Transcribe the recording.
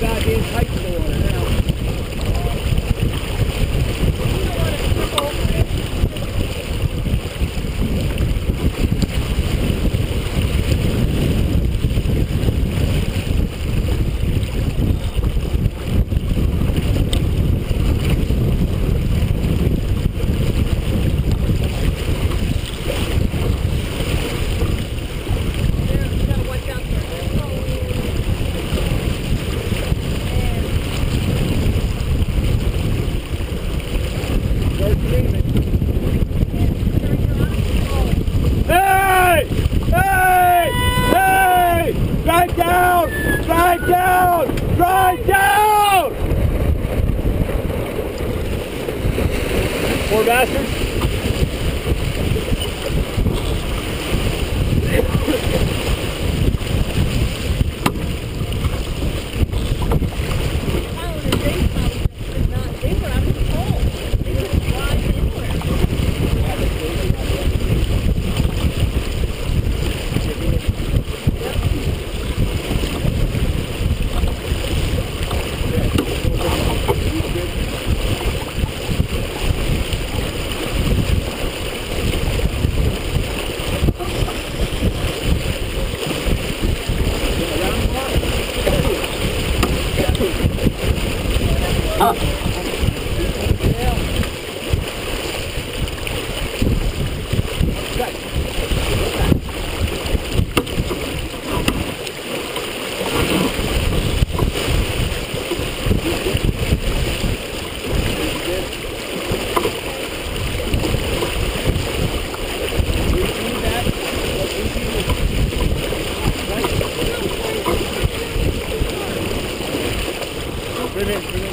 goddamn tight. Drive down! Drive down! Poor bastard. Brilliant.